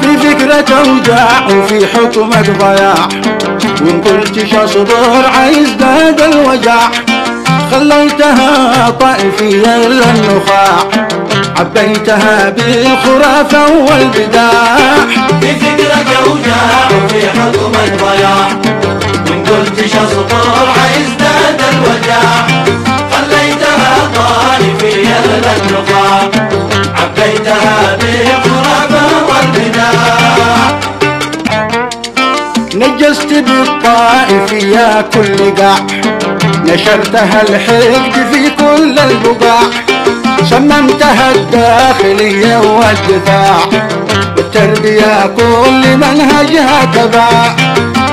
في فكرك أوجاع وفي حكمك ضياع وإن قلتش اصبر عيزداد الوجع خليتها طائفية للنخاع عبيتها بالخرافة والبداع. في فكرك أوجاع وفي حكمك ضياع وإن قلتش اصبر حيزداد الوجع خليتها طائفية للنقاع نجست بالطائفية كل قاع. نشرتها الحقد في كل البقاع. سممتها الداخلية والدفاع. والتربية كل منهجها تبع.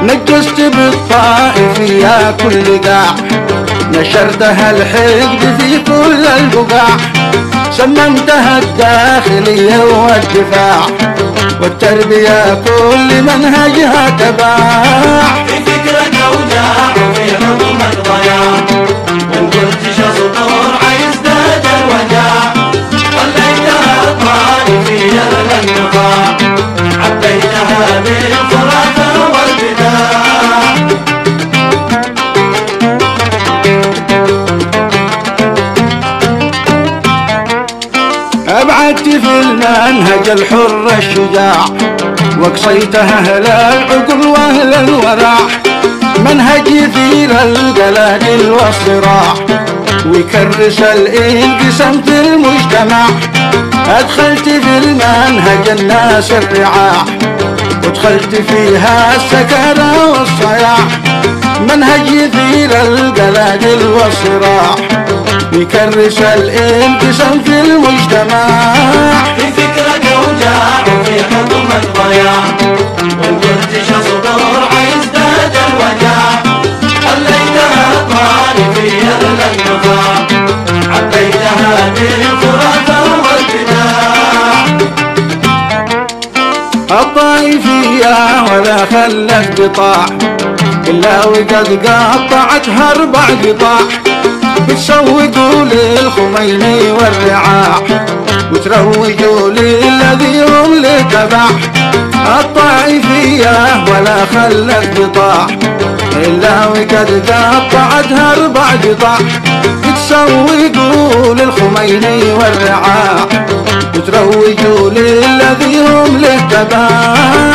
نجست بالطائفية كل قاع. نشرتها الحقد في كل البقاع. سممتها الداخلية والدفاع والتربية كل منهجها تبع في فكرك اوجاع وفي حكمك ضياع وان قلتش المنهج الحر الشجاع وقصيتها أهل العقل وأهل الورع. منهج يثير القلاقل والصراع ويكرس الإنقسام في المجتمع. أدخلت في المنهج الناس الرعاع. ودخلت فيها السكرة والصياع منهج يثير القلاقل والصراع يكرس الانقسام في المجتمع. في فكرك اوجاع وفي حكمك ضياع وان قلتش اصبر ولا خلت قطاع إلا وقد قطعتها أربع قطاع بتسوقوا للخميني والرعاع. وتروجوا للذي هم لتبع الطائفية ولا خلت قطاع إلا وقد قطعتها أربع قطاع بتسوقوا للخميني والرعاع. وتروجوا للذي هم له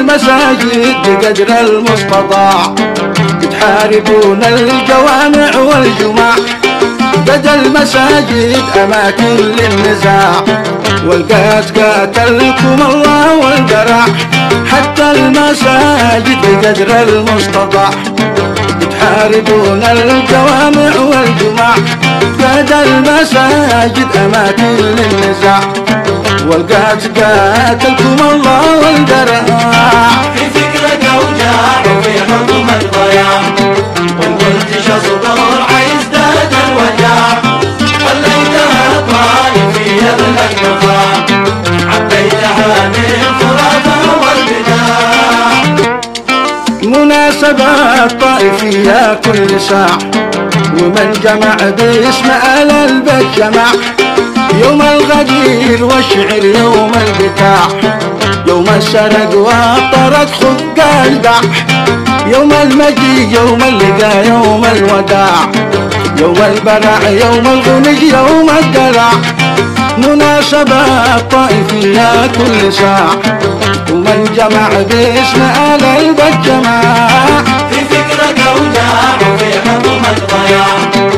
المساجد بقدر المستطاع. يتحاربون الجوامع والجماع. بدا المساجد أماكن للنزاع. والقات قاتلكم الله والقرع حتى المساجد بقدر المستطاع. يتحاربون الجوامع والجماع. بدا المساجد أماكن للنزاع. والقات قاتلكم الله والقرع في فكرك اوجاع وفي حكمك ضياع وان قلتش اصبر حيزداد الوجع خليتها طائفية للنقاع عبيتها بالخرافة والبداع. مناسبات طائفية كل ساعة. ومن جمع باسم آل البيت جمع يوم الغدير والشعر يوم البتاع. يوم السرق والطرد خد قلبع يوم المجيء يوم اللقاء يوم الوداع. يوم البرع يوم الغنج يوم الدلع. مناسبات طائفية كل ساعة ومن جمع باسم آل البيت